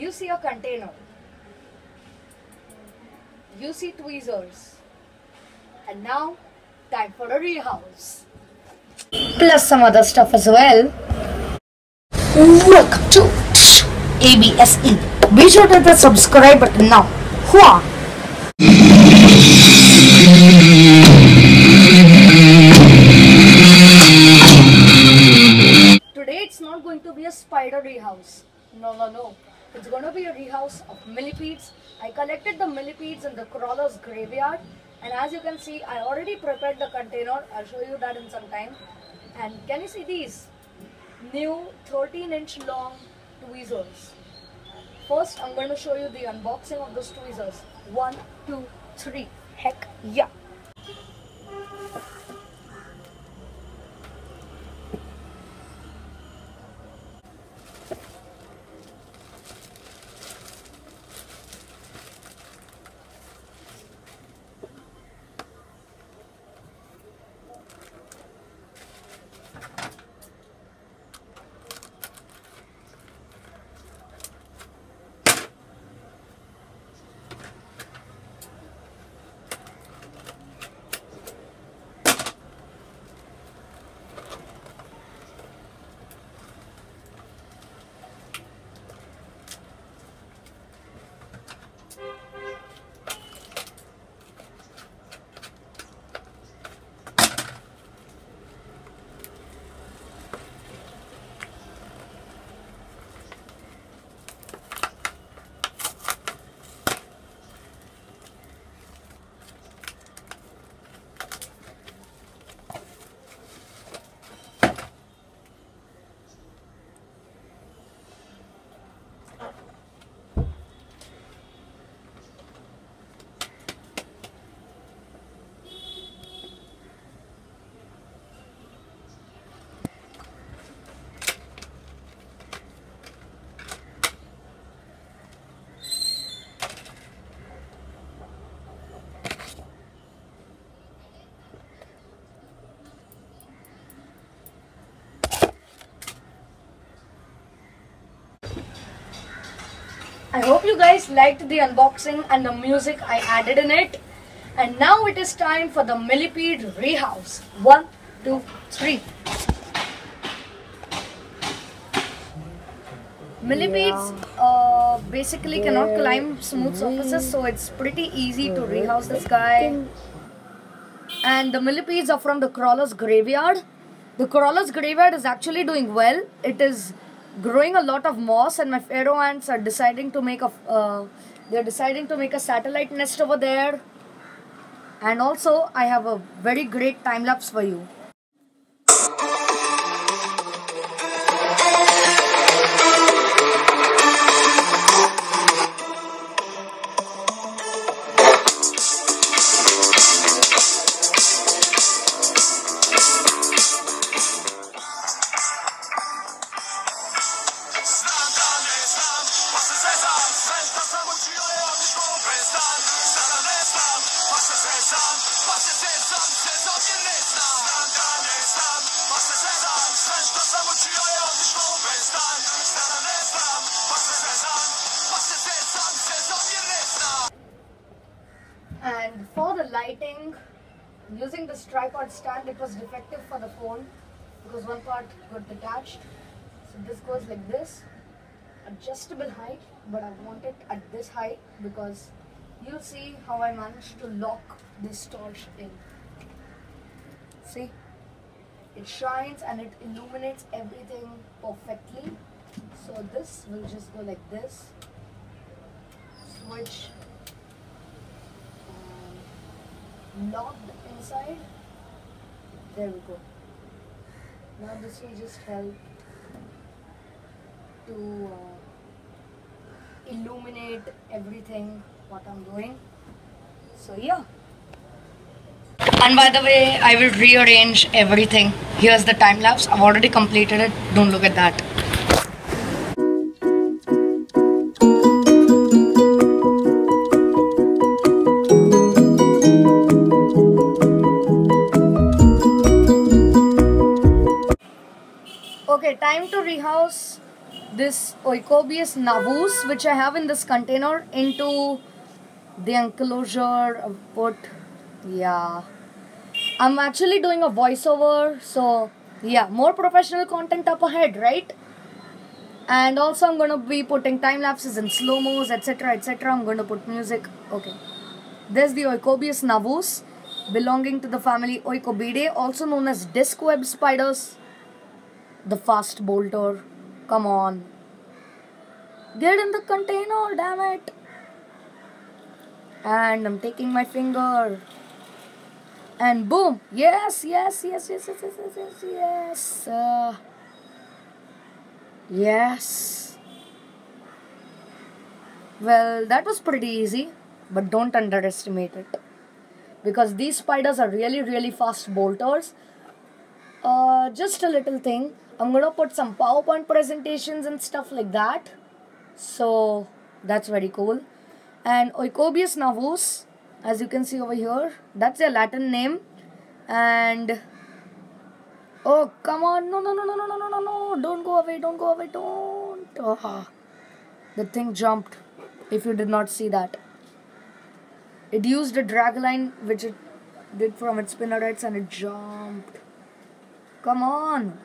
You see a container. You see tweezers. And now, time for a rehouse. Plus some other stuff as well. Welcome to ABSE. Be sure to hit the subscribe button now. Hua! Today it's not going to be a spider rehouse. No, no, no. It's going to be a rehouse of millipedes. I collected the millipedes in the crawler's graveyard. And as you can see, I already prepared the container. I'll show you that in some time. And can you see these? New 13 inch long tweezers. First, I'm going to show you the unboxing of those tweezers. One, two, three. Heck yeah. I hope you guys liked the unboxing and the music I added in it. And now it is time for the millipede rehouse. One, two, three. Millipedes uh, basically cannot climb smooth surfaces, so it's pretty easy to rehouse this guy. And the millipedes are from the crawler's graveyard. The crawler's graveyard is actually doing well. It is growing a lot of moss, and my pharaoh ants are deciding to make a. Uh, they're deciding to make a satellite nest over there. And also, I have a very great time lapse for you. Using this tripod stand, it was defective for the phone because one part got detached. So this goes like this, adjustable height, but I want it at this height because you'll see how I managed to lock this torch in. See? It shines and it illuminates everything perfectly. So this will just go like this. Switch locked inside. There we go. Now this will just help to uh, illuminate everything what I'm doing. So yeah. And by the way, I will rearrange everything. Here's the time lapse. I've already completed it. Don't look at that. Time to rehouse this Oecobius navus which I have in this container into the enclosure. Put yeah. I'm actually doing a voiceover, so yeah, more professional content up ahead, right? And also, I'm gonna be putting time lapses and slow mos, etc. etc. I'm gonna put music. Okay, there's the Oecobius navus belonging to the family Oecobiidae, also known as disc web spiders. The fast bolter. Come on. Get in the container, damn it. And I'm taking my finger. And boom. Yes, yes, yes, yes, yes, yes, yes, yes, yes. Uh, yes. Well, that was pretty easy, but don't underestimate it because these spiders are really really fast bolters uh, just a little thing I'm gonna put some PowerPoint presentations and stuff like that. So that's very cool. And Oecobius navus as you can see over here that's their Latin name. And oh come on. No no no no no no no no don't go away don't go away don't. Oh, the thing jumped if you did not see that. It used a drag line which it did from its spinnerets and it jumped. Come on!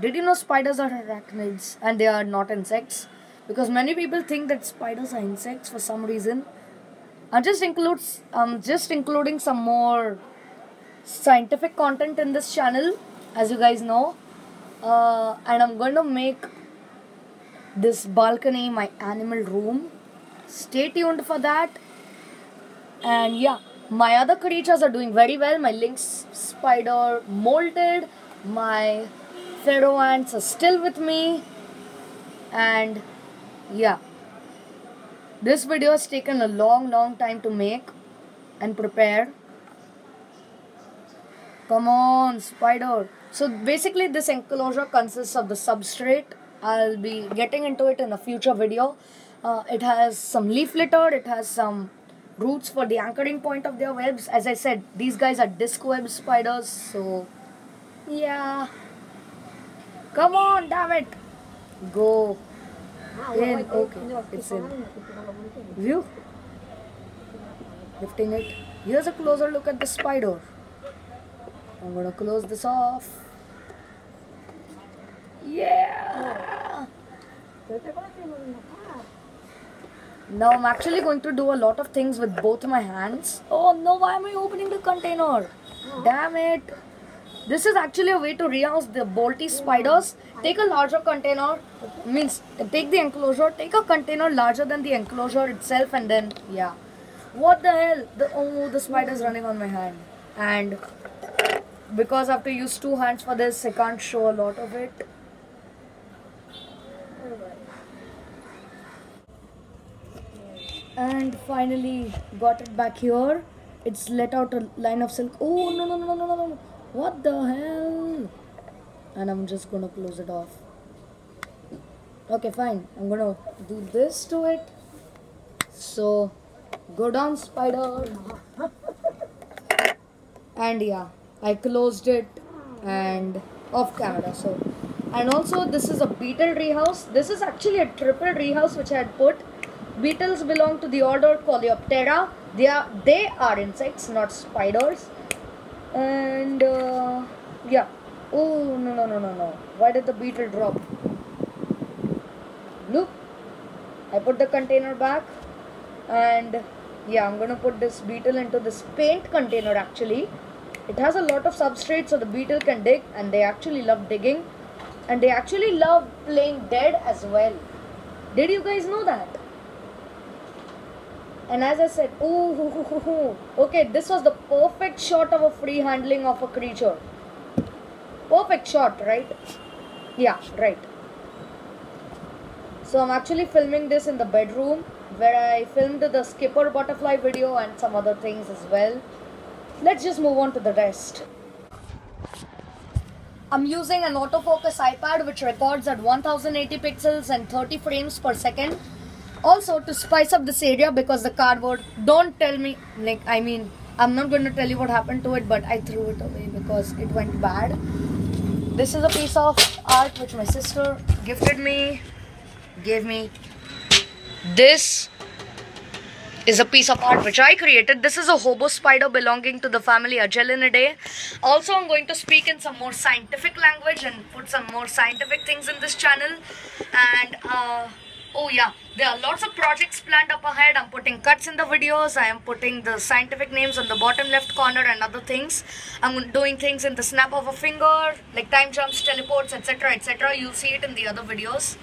Did you know spiders are arachnids and they are not insects? Because many people think that spiders are insects for some reason. I'm just includes um just including some more scientific content in this channel, as you guys know. Uh, and I'm going to make this balcony my animal room. Stay tuned for that and yeah my other creatures are doing very well my lynx spider molted my pharaoh ants are still with me. And yeah. This video has taken a long long time to make and prepare. Come on spider. So basically this enclosure consists of the substrate. I'll be getting into it in a future video. Uh, it has some leaf litter. It has some roots for the anchoring point of their webs. As I said, these guys are disc web spiders, so yeah. Come on, damn it. Go in. Okay, it's in. View. Lifting it. Here's a closer look at the spider. I'm gonna close this off. Yeah. Now I'm actually going to do a lot of things with both my hands. Oh no, why am I opening the container? Damn it. This is actually a way to rehouse the bolty spiders. Take a larger container, means take the enclosure, take a container larger than the enclosure itself and then, yeah. What the hell? The, oh, the spider's running on my hand. And because I have to use two hands for this, I can't show a lot of it. and finally got it back here it's let out a line of silk oh no no no no no no what the hell? And I'm just gonna close it off. Okay fine. I'm gonna do this to it. So go down spider. And yeah I closed it and off camera so. And also this is a beetle rehouse. this is actually a triple rehouse which I had put. Beetles belong to the order Coleoptera. They are they are insects, not spiders. And uh, yeah. Oh no no no no no! Why did the beetle drop? Look, I put the container back, and yeah, I'm gonna put this beetle into this paint container. Actually, it has a lot of substrate, so the beetle can dig, and they actually love digging, and they actually love playing dead as well. Did you guys know that? And as I said, ooh, okay, this was the perfect shot of a free handling of a creature. Perfect shot, right? Yeah, right. So I'm actually filming this in the bedroom where I filmed the skipper butterfly video and some other things as well. Let's just move on to the rest. I'm using an autofocus iPad which records at 1080 pixels and 30 frames per second also to spice up this area because the cardboard don't tell me like i mean i'm not going to tell you what happened to it but i threw it away because it went bad this is a piece of art which my sister gifted me gave me this is a piece of art which I created. This is a hobo spider belonging to the family Agelenidae. Also, I'm going to speak in some more scientific language and put some more scientific things in this channel. And, uh, oh yeah, there are lots of projects planned up ahead. I'm putting cuts in the videos. I am putting the scientific names on the bottom left corner and other things. I'm doing things in the snap of a finger, like time jumps, teleports, etc. etc. You'll see it in the other videos.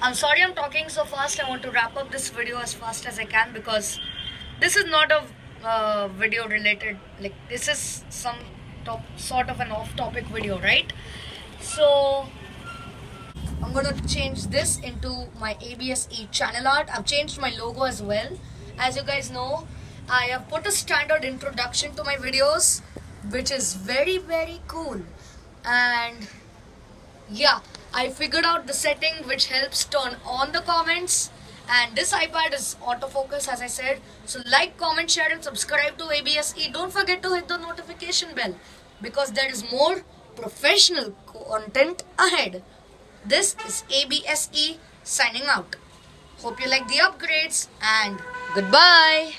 I'm sorry I'm talking so fast. I want to wrap up this video as fast as I can because this is not a uh, video related like this is some top sort of an off-topic video right so I'm gonna change this into my ABSE channel art. I've changed my logo as well. As you guys know I have put a standard introduction to my videos which is very very cool. And yeah I figured out the setting which helps turn on the comments. And this iPad is autofocus as I said. So like comment share and subscribe to ABSE don't forget to hit the notification bell because there is more professional content ahead this is ABSE signing out. Hope you like the upgrades and goodbye